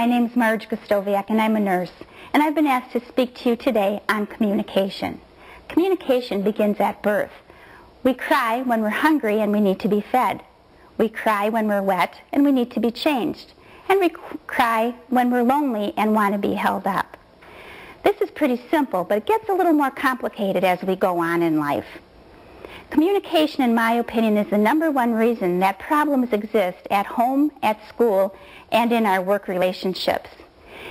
My name is Marge Gustowiak and I'm a nurse. And I've been asked to speak to you today on communication. Communication begins at birth. We cry when we're hungry and we need to be fed. We cry when we're wet and we need to be changed. And we cry when we're lonely and want to be held up. This is pretty simple, but it gets a little more complicated as we go on in life. Communication, in my opinion, is the number one reason that problems exist at home, at school, and in our work relationships.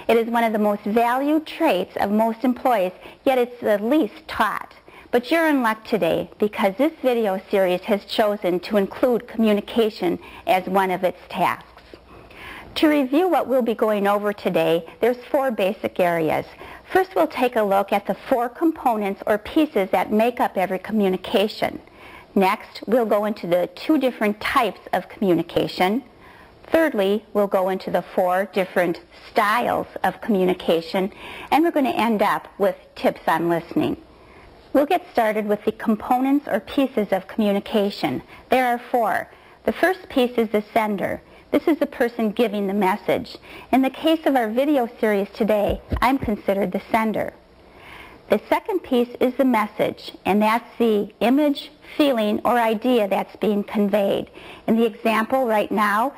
It is one of the most valued traits of most employees, yet it's the least taught. But you're in luck today because this video series has chosen to include communication as one of its tasks. To review what we'll be going over today, there's four basic areas. First, we'll take a look at the four components or pieces that make up every communication. Next, we'll go into the two different types of communication. Thirdly, we'll go into the four different styles of communication, and we're going to end up with tips on listening. We'll get started with the components or pieces of communication. There are four. The first piece is the sender. This is the person giving the message. In the case of our video series today, I'm considered the sender. The second piece is the message, and that's the image, feeling, or idea that's being conveyed. In the example right now,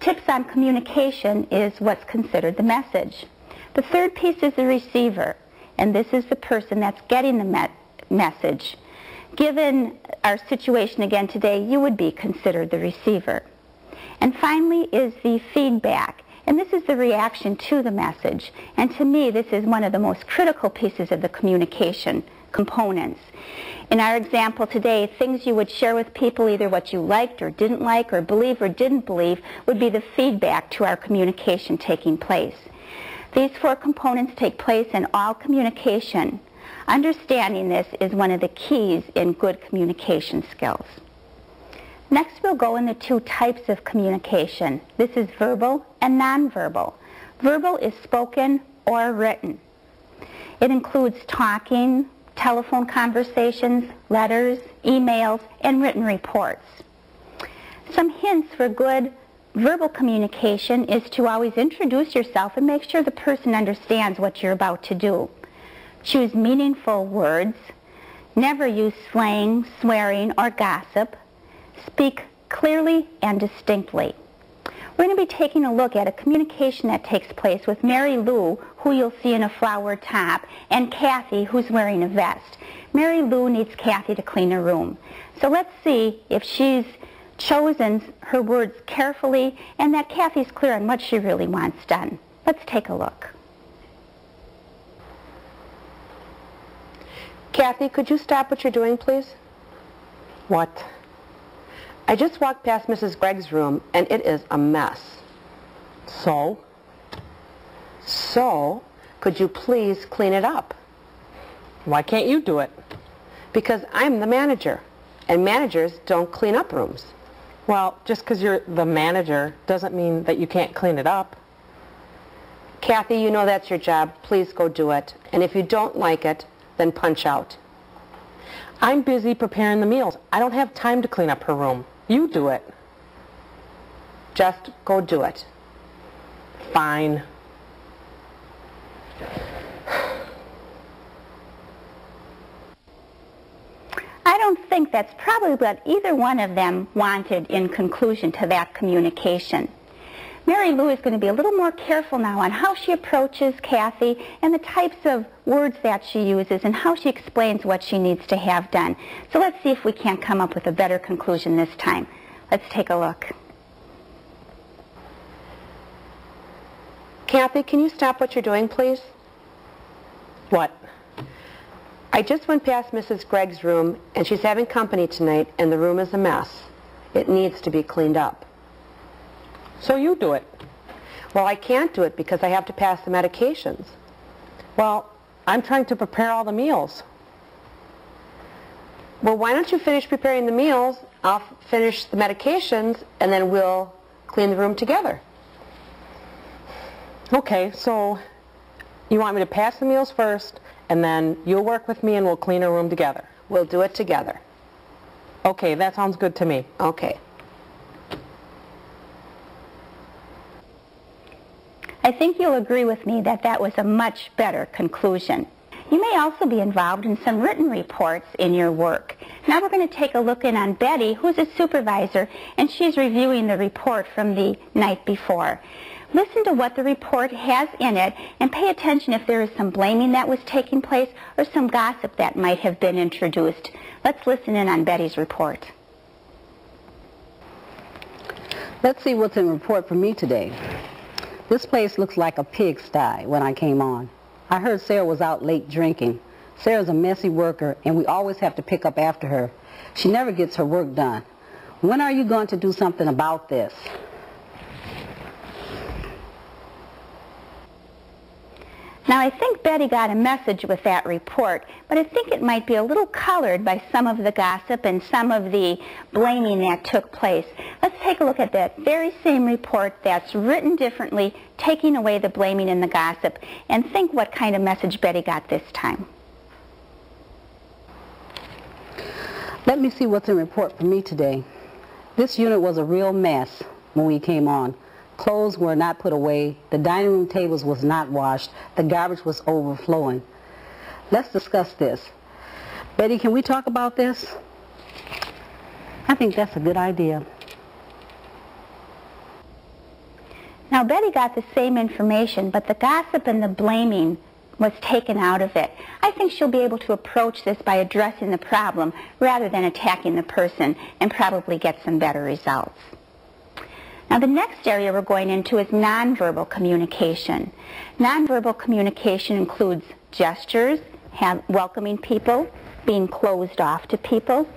tips on communication is what's considered the message. The third piece is the receiver, and this is the person that's getting the me message. Given our situation again today, you would be considered the receiver. And finally is the feedback. And this is the reaction to the message. And to me, this is one of the most critical pieces of the communication components. In our example today, things you would share with people, either what you liked or didn't like or believe or didn't believe, would be the feedback to our communication taking place. These four components take place in all communication. Understanding this is one of the keys in good communication skills. Next, we'll go into two types of communication. This is verbal and nonverbal. Verbal is spoken or written. It includes talking, telephone conversations, letters, emails, and written reports. Some hints for good verbal communication is to always introduce yourself and make sure the person understands what you're about to do. Choose meaningful words. Never use slang, swearing, or gossip. Speak clearly and distinctly. We're going to be taking a look at a communication that takes place with Mary Lou, who you'll see in a flowered top, and Kathy, who's wearing a vest. Mary Lou needs Kathy to clean her room. So let's see if she's chosen her words carefully and that Kathy's clear on what she really wants done. Let's take a look. Kathy, could you stop what you're doing, please? What? I just walked past Mrs. Gregg's room, and it is a mess. So? So, could you please clean it up? Why can't you do it? Because I'm the manager, and managers don't clean up rooms. Well, just because you're the manager doesn't mean that you can't clean it up. Kathy, you know that's your job. Please go do it. And if you don't like it, then punch out. I'm busy preparing the meals. I don't have time to clean up her room. You do it. Just go do it. Fine. I don't think that's probably what either one of them wanted in conclusion to that communication. Mary Lou is going to be a little more careful now on how she approaches Kathy and the types of words that she uses and how she explains what she needs to have done. So let's see if we can't come up with a better conclusion this time. Let's take a look. Kathy, can you stop what you're doing, please? What? I just went past Mrs. Gregg's room, and she's having company tonight, and the room is a mess. It needs to be cleaned up. So you do it. Well, I can't do it because I have to pass the medications. Well, I'm trying to prepare all the meals. Well, why don't you finish preparing the meals, I'll finish the medications, and then we'll clean the room together. Okay, so you want me to pass the meals first, and then you'll work with me and we'll clean a room together. We'll do it together. Okay, that sounds good to me. Okay. I think you'll agree with me that that was a much better conclusion. You may also be involved in some written reports in your work. Now we're going to take a look in on Betty, who's a supervisor, and she's reviewing the report from the night before. Listen to what the report has in it and pay attention if there is some blaming that was taking place or some gossip that might have been introduced. Let's listen in on Betty's report. Let's see what's in report for me today. This place looks like a pigsty when I came on. I heard Sarah was out late drinking. Sarah's a messy worker, and we always have to pick up after her. She never gets her work done. When are you going to do something about this? Now, I think Betty got a message with that report, but I think it might be a little colored by some of the gossip and some of the blaming that took place. Let's take a look at that very same report that's written differently, taking away the blaming and the gossip, and think what kind of message Betty got this time. Let me see what's in report for me today. This unit was a real mess when we came on. Clothes were not put away. The dining room tables was not washed. The garbage was overflowing. Let's discuss this. Betty, can we talk about this? I think that's a good idea. Now, Betty got the same information, but the gossip and the blaming was taken out of it. I think she'll be able to approach this by addressing the problem rather than attacking the person and probably get some better results. Now the next area we're going into is nonverbal communication. Nonverbal communication includes gestures, have, welcoming people, being closed off to people.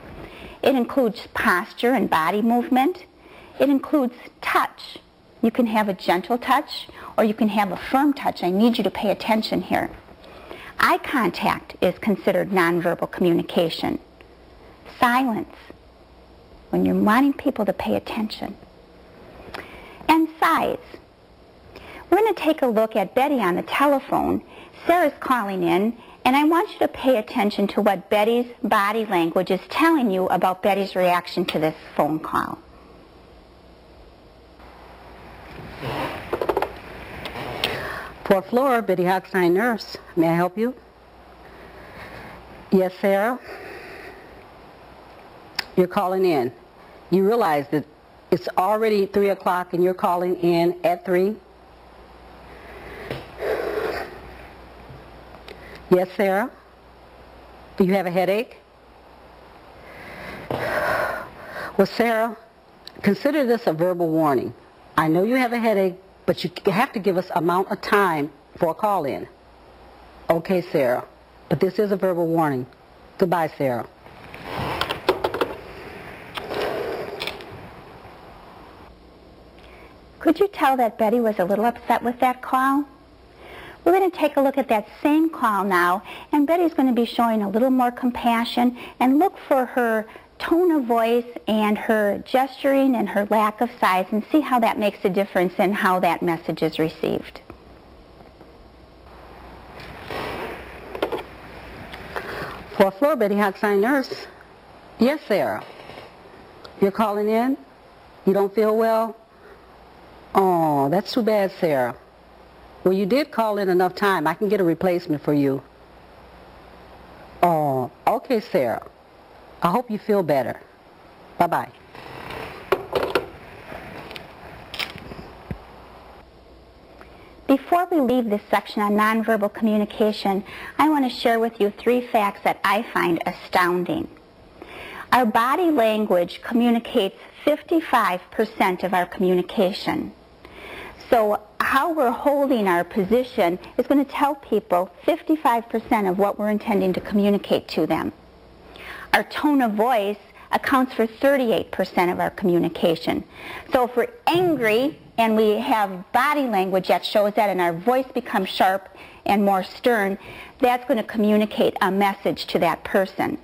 It includes posture and body movement. It includes touch. You can have a gentle touch or you can have a firm touch. I need you to pay attention here. Eye contact is considered nonverbal communication. Silence, when you're wanting people to pay attention We're going to take a look at Betty on the telephone. Sarah's calling in, and I want you to pay attention to what Betty's body language is telling you about Betty's reaction to this phone call. Fourth floor, Betty Hochstein, nurse. May I help you? Yes, Sarah? You're calling in. You realize that it's already 3 o'clock and you're calling in at 3? Yes, Sarah? Do you have a headache? Well, Sarah, consider this a verbal warning. I know you have a headache, but you have to give us amount of time for a call-in. Okay, Sarah, but this is a verbal warning. Goodbye, Sarah. Could you tell that Betty was a little upset with that call? We're going to take a look at that same call now, and Betty's going to be showing a little more compassion and look for her tone of voice and her gesturing and her lack of sighs and see how that makes a difference in how that message is received. Fourth floor, Betty Hochstein, nurse. Yes, Sarah. You're calling in? You don't feel well? Oh, that's too bad, Sarah. Well, you did call in enough time. I can get a replacement for you. Oh, okay, Sarah. I hope you feel better. Bye-bye. Before we leave this section on nonverbal communication, I want to share with you three facts that I find astounding. Our body language communicates 55% of our communication. So how we're holding our position is going to tell people 55% of what we're intending to communicate to them. Our tone of voice accounts for 38% of our communication. So if we're angry and we have body language that shows that and our voice becomes sharp and more stern, that's going to communicate a message to that person.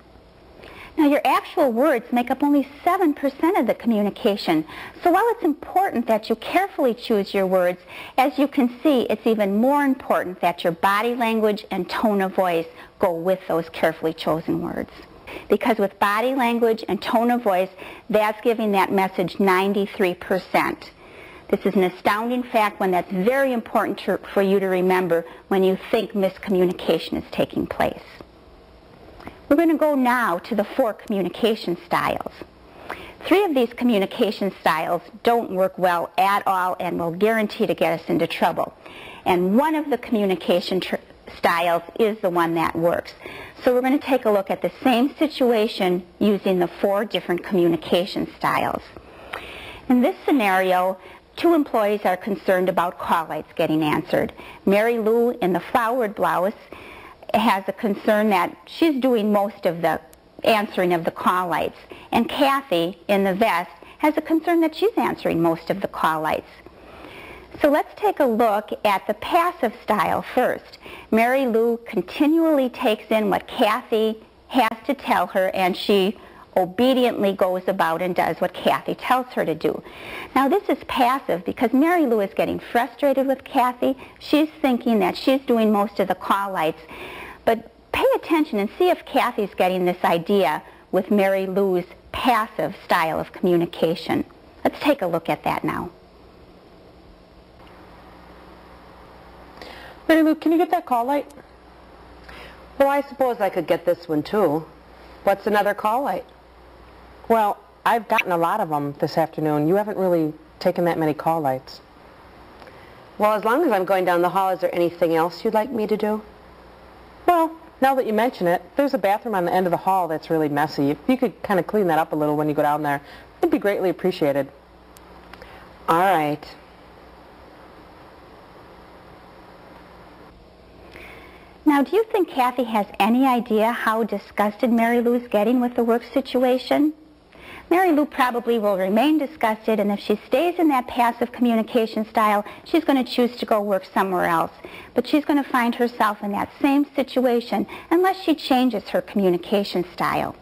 Now your actual words make up only 7% of the communication. So while it's important that you carefully choose your words, as you can see, it's even more important that your body language and tone of voice go with those carefully chosen words. Because with body language and tone of voice, that's giving that message 93%. This is an astounding fact, one that's very important to, for you to remember when you think miscommunication is taking place. We're going to go now to the four communication styles. Three of these communication styles don't work well at all and will guarantee to get us into trouble. And one of the communication styles is the one that works. So we're going to take a look at the same situation using the four different communication styles. In this scenario, two employees are concerned about call lights getting answered. Mary Lou in the flowered blouse has a concern that she's doing most of the answering of the call lights. And Kathy in the vest has a concern that she's answering most of the call lights. So let's take a look at the passive style first. Mary Lou continually takes in what Kathy has to tell her and she obediently goes about and does what Kathy tells her to do. Now this is passive because Mary Lou is getting frustrated with Kathy. She's thinking that she's doing most of the call lights. But pay attention and see if Kathy's getting this idea with Mary Lou's passive style of communication. Let's take a look at that now. Mary Lou, can you get that call light? Well, I suppose I could get this one too. What's another call light? Well, I've gotten a lot of them this afternoon. You haven't really taken that many call lights. Well, as long as I'm going down the hall, is there anything else you'd like me to do? Well, now that you mention it, there's a bathroom on the end of the hall that's really messy. If you could kind of clean that up a little when you go down there, it'd be greatly appreciated. All right. Now, do you think Kathy has any idea how disgusted Mary Lou's getting with the work situation? Mary Lou probably will remain disgusted, and if she stays in that passive communication style, she's going to choose to go work somewhere else. But she's going to find herself in that same situation unless she changes her communication style.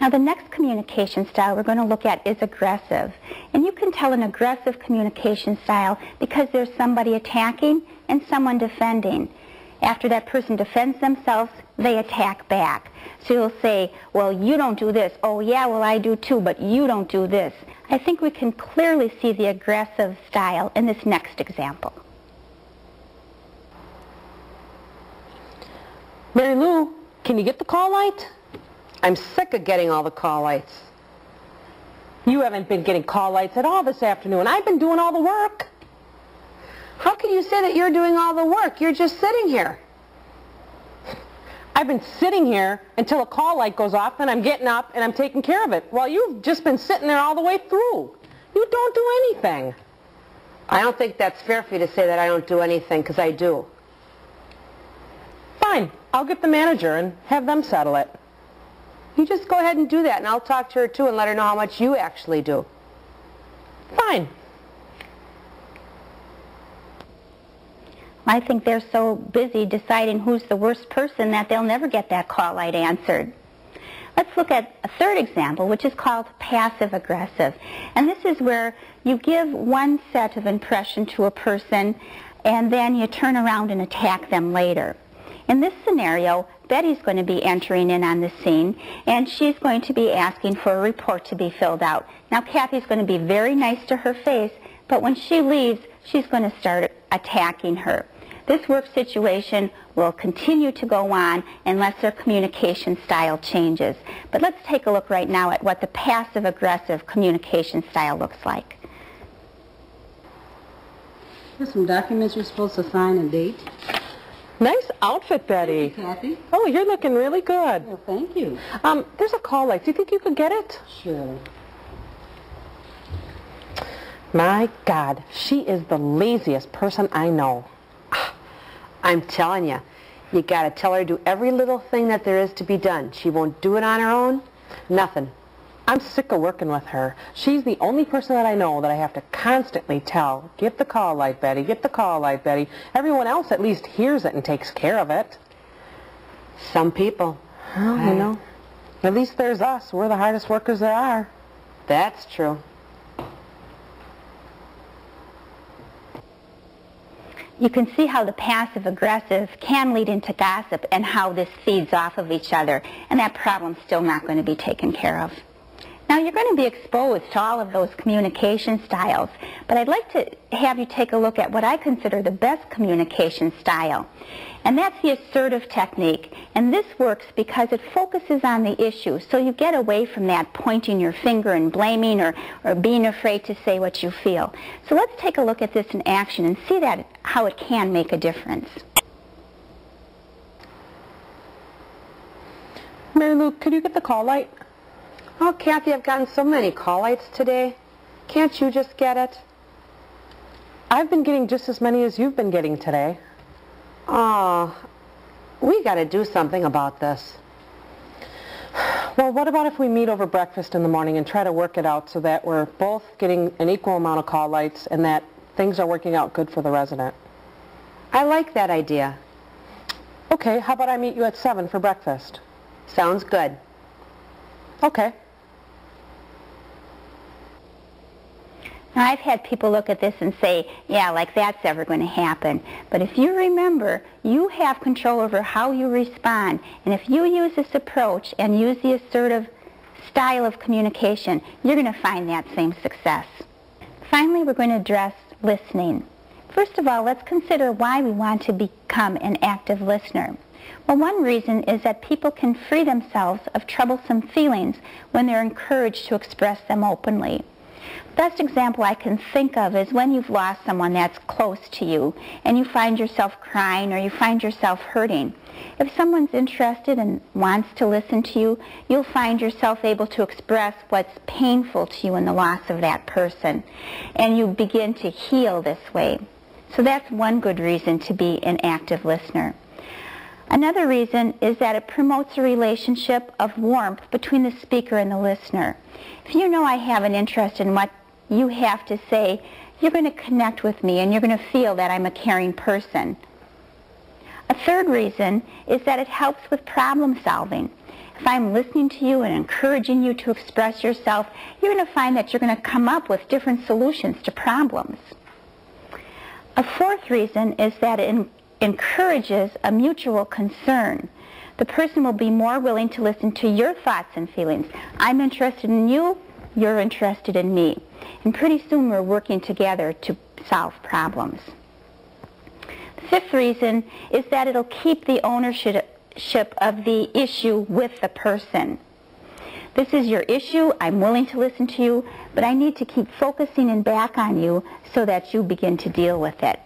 Now the next communication style we're going to look at is aggressive. And you can tell an aggressive communication style because there's somebody attacking and someone defending. After that person defends themselves, they attack back. So you'll say, well, you don't do this. Oh, yeah, well, I do too, but you don't do this. I think we can clearly see the aggressive style in this next example. Mary Lou, can you get the call light? I'm sick of getting all the call lights. You haven't been getting call lights at all this afternoon. I've been doing all the work. How can you say that you're doing all the work? You're just sitting here. I've been sitting here until a call light goes off, and I'm getting up and I'm taking care of it, while you've just been sitting there all the way through. You don't do anything. I don't think that's fair for you to say that I don't do anything, because I do. Fine. I'll get the manager and have them settle it. You just go ahead and do that, and I'll talk to her, too, and let her know how much you actually do. Fine. I think they're so busy deciding who's the worst person that they'll never get that call light answered. Let's look at a third example, which is called passive-aggressive. And this is where you give one set of impression to a person, and then you turn around and attack them later. In this scenario, Betty's going to be entering in on the scene, and she's going to be asking for a report to be filled out. Now, Kathy's going to be very nice to her face, but when she leaves, she's going to start attacking her. This work situation will continue to go on unless their communication style changes. But let's take a look right now at what the passive-aggressive communication style looks like. Here's some documents you're supposed to sign and date. Nice outfit, Betty. Kathy. Oh, you're looking really good. Well, thank you. Um, there's a call light. Do you think you could get it? Sure. My God, she is the laziest person I know. I'm telling you, you got to tell her to do every little thing that there is to be done. She won't do it on her own. Nothing. I'm sick of working with her. She's the only person that I know that I have to constantly tell, get the call light, Betty, get the call light, Betty. Everyone else at least hears it and takes care of it. Some people. Oh, you know. At least there's us. We're the hardest workers there are. That's true. You can see how the passive-aggressive can lead into gossip and how this feeds off of each other, and that problem's still not going to be taken care of. Now you're going to be exposed to all of those communication styles, but I'd like to have you take a look at what I consider the best communication style. And that's the assertive technique. And this works because it focuses on the issue. So you get away from that pointing your finger and blaming or, or being afraid to say what you feel. So let's take a look at this in action and see that how it can make a difference. Mary Lou, could you get the call light? Oh, Kathy, I've gotten so many call lights today. Can't you just get it? I've been getting just as many as you've been getting today. Oh, we got to do something about this. Well, what about if we meet over breakfast in the morning and try to work it out so that we're both getting an equal amount of call lights and that things are working out good for the resident? I like that idea. Okay, how about I meet you at 7 for breakfast? Sounds good. Okay. Now, I've had people look at this and say, yeah, like that's ever going to happen. But if you remember, you have control over how you respond. And if you use this approach and use the assertive style of communication, you're going to find that same success. Finally, we're going to address listening. First of all, let's consider why we want to become an active listener. Well, one reason is that people can free themselves of troublesome feelings when they're encouraged to express them openly. Best example I can think of is when you've lost someone that's close to you and you find yourself crying or you find yourself hurting. If someone's interested and wants to listen to you, you'll find yourself able to express what's painful to you in the loss of that person. And you begin to heal this way. So that's one good reason to be an active listener. Another reason is that it promotes a relationship of warmth between the speaker and the listener. If you know I have an interest in what you have to say, you're going to connect with me and you're going to feel that I'm a caring person. A third reason is that it helps with problem solving. If I'm listening to you and encouraging you to express yourself, you're going to find that you're going to come up with different solutions to problems. A fourth reason is that it encourages a mutual concern. The person will be more willing to listen to your thoughts and feelings. I'm interested in you, you're interested in me. And pretty soon we're working together to solve problems. The fifth reason is that it'll keep the ownership of the issue with the person. This is your issue. I'm willing to listen to you, but I need to keep focusing and back on you so that you begin to deal with it.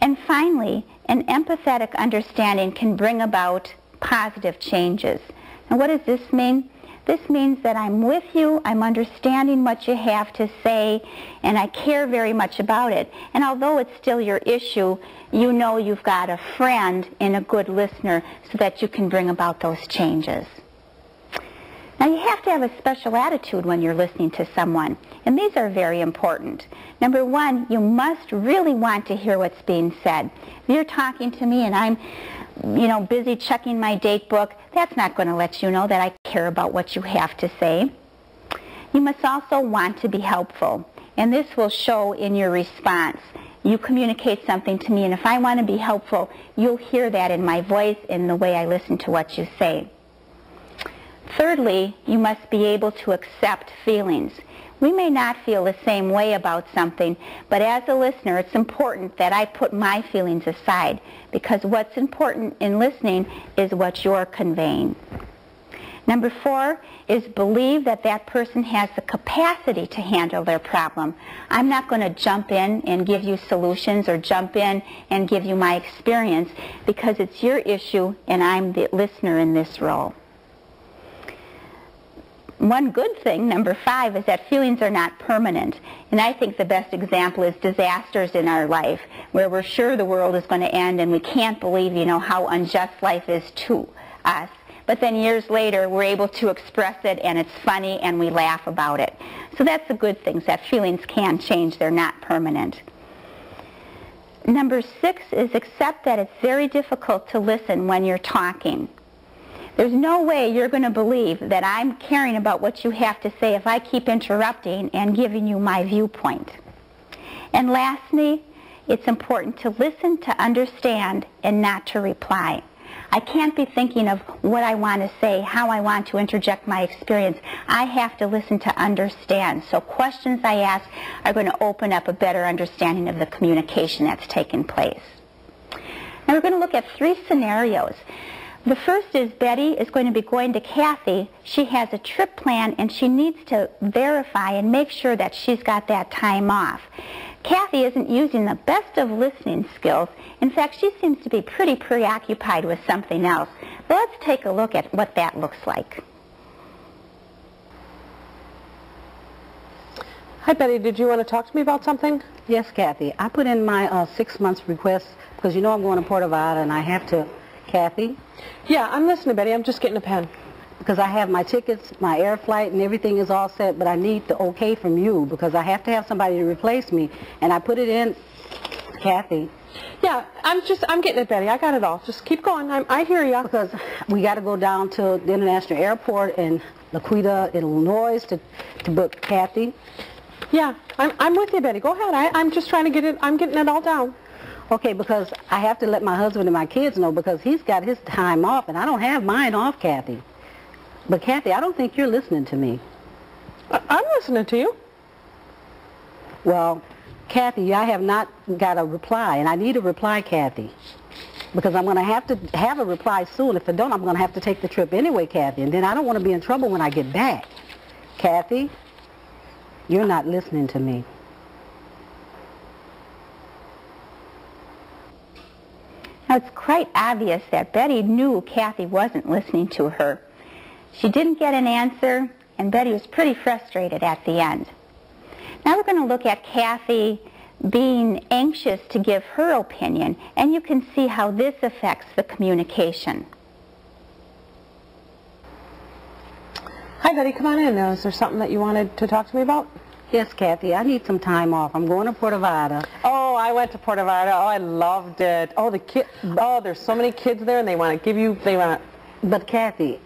And finally, an empathetic understanding can bring about positive changes. And what does this mean? This means that I'm with you, I'm understanding what you have to say, and I care very much about it. And although it's still your issue, you know you've got a friend and a good listener so that you can bring about those changes. Now you have to have a special attitude when you're listening to someone, and these are very important. Number one, you must really want to hear what's being said. If you're talking to me and I'm, you know, busy checking my date book, that's not going to let you know that I care about what you have to say. You must also want to be helpful, and this will show in your response. You communicate something to me, and if I want to be helpful, you'll hear that in my voice, in the way I listen to what you say. Thirdly, you must be able to accept feelings. We may not feel the same way about something, but as a listener, it's important that I put my feelings aside because what's important in listening is what you're conveying. Number four is believe that that person has the capacity to handle their problem. I'm not going to jump in and give you solutions or jump in and give you my experience because it's your issue and I'm the listener in this role one good thing, number five, is that feelings are not permanent. And I think the best example is disasters in our life, where we're sure the world is going to end and we can't believe, you know, how unjust life is to us. But then years later, we're able to express it and it's funny and we laugh about it. So that's the good things, that feelings can change. They're not permanent. Number six is accept that it's very difficult to listen when you're talking. There's no way you're going to believe that I'm caring about what you have to say if I keep interrupting and giving you my viewpoint. And lastly, it's important to listen to understand and not to reply. I can't be thinking of what I want to say, how I want to interject my experience. I have to listen to understand. So questions I ask are going to open up a better understanding of the communication that's taken place. Now we're going to look at three scenarios. The first is Betty is going to be going to Kathy. She has a trip plan and she needs to verify and make sure that she's got that time off. Kathy isn't using the best of listening skills. In fact, she seems to be pretty preoccupied with something else. But let's take a look at what that looks like. Hi, Betty. Did you want to talk to me about something? Yes, Kathy. I put in my uh, six months request because you know I'm going to Puerto Vallarta and I have to, Kathy, Yeah, I'm listening, Betty. I'm just getting a pen. Because I have my tickets, my air flight, and everything is all set, but I need the okay from you because I have to have somebody to replace me. And I put it in, Kathy, Yeah, I'm just, I'm getting it, Betty. I got it all. Just keep going. I'm, I hear you. because we got to go down to the international airport in Laquita, Illinois to, to book Kathy. Yeah, I'm, I'm with you, Betty. Go ahead. I, I'm just trying to get it, I'm getting it all down. Okay, because I have to let my husband and my kids know because he's got his time off and I don't have mine off, Kathy. But Kathy, I don't think you're listening to me. I, I'm listening to you. Well, Kathy, I have not got a reply, and I need a reply, Kathy. Because I'm going to have to have a reply soon. If I don't, I'm going to have to take the trip anyway, Kathy. And then I don't want to be in trouble when I get back. Kathy, you're not listening to me. Now, it's quite obvious that Betty knew Kathy wasn't listening to her. She didn't get an answer, and Betty was pretty frustrated at the end. Now we're going to look at Kathy being anxious to give her opinion, and you can see how this affects the communication. Hi, Betty. Come on in. Uh, is there something that you wanted to talk to me about? Yes, Kathy, I need some time off. I'm going to Puerto Vallarta. Oh, I went to Puerto Vallarta. Oh, I loved it. Oh, the kid. Oh, there's so many kids there, and they want to give you. They want. But Kathy,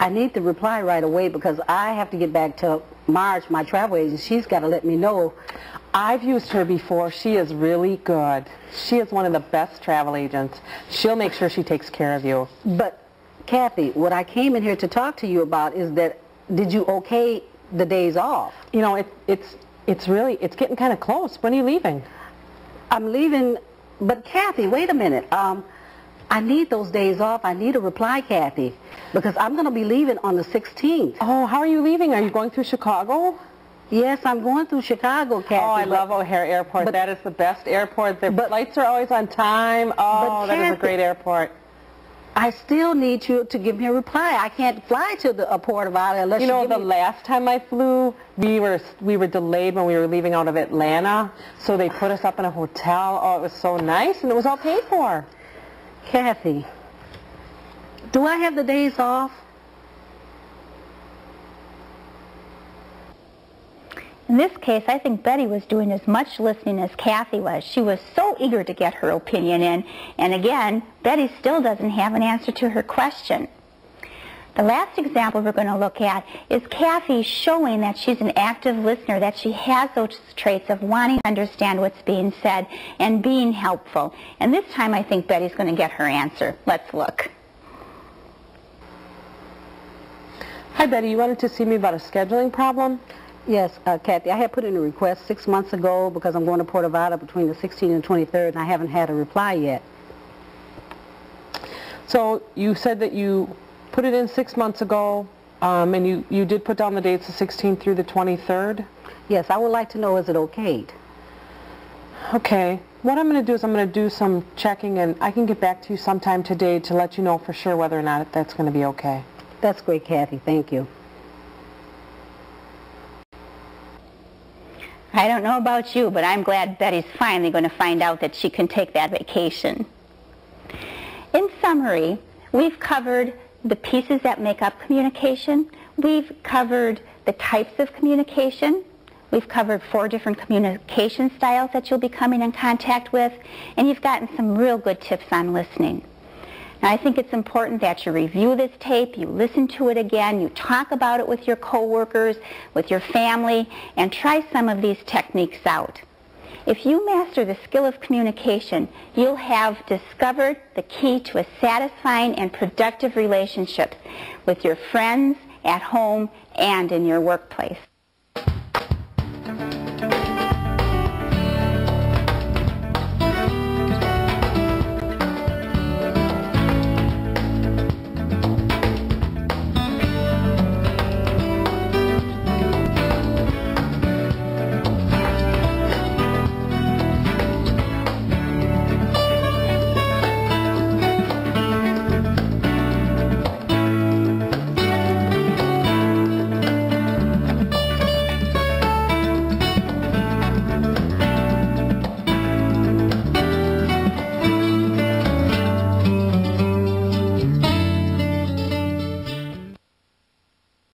I need to reply right away because I have to get back to Marge, my travel agent. She's got to let me know. I've used her before. She is really good. She is one of the best travel agents. She'll make sure she takes care of you. But Kathy, what I came in here to talk to you about is that did you okay the days off? You know, it, it's it's really it's getting kind of close. When are you leaving? I'm leaving, but Kathy, wait a minute. Um, I need those days off. I need a reply, Kathy, because I'm going to be leaving on the 16th. Oh, how are you leaving? Are you going through Chicago? Yes, I'm going through Chicago, Kathy. Oh, I love O'Hare Airport. but- that is the best airport. Their but- flights are always on time. Oh, that is a great airport. I still need you to give me a reply. I can't fly to the uh, Port of Vallarta unless You you, know, give the me... last time I flew, we were we were delayed when we were leaving out of Atlanta, so they put us up in a hotel. Oh, it was so nice, and it was all paid for. Kathy, do I have the days off? In this case, I think Betty was doing as much listening as Kathy was. She was so eager to get her opinion in, and again, Betty still doesn't have an answer to her question. The last example we're going to look at is Kathy showing that she's an active listener, that she has those traits of wanting to understand what's being said and being helpful. And this time I think Betty's going to get her answer. Let's look. Hi, Betty. You wanted to see me about a scheduling problem? Yes, uh, Kathy, I had put in a request six months ago because I'm going to Puerto Vallarta between the 16th and 23rd, and I haven't had a reply yet. So you said that you put it in six months ago, um, and you, you did put down the dates the 16th through the 23rd? Yes, I would like to know, is it okayed? Okay. What I'm going to do is I'm going to do some checking, and I can get back to you sometime today to let you know for sure whether or not that's going to be okay. That's great, Kathy. Thank you. I don't know about you, but I'm glad Betty's finally going to find out that she can take that vacation. In summary, we've covered the pieces that make up communication. We've covered the types of communication. We've covered four different communication styles that you'll be coming in contact with. And you've gotten some real good tips on listening. Now, I think it's important that you review this tape, you listen to it again, you talk about it with your coworkers, with your family, and try some of these techniques out. If you master the skill of communication, you'll have discovered the key to a satisfying and productive relationship with your friends, at home, and in your workplace.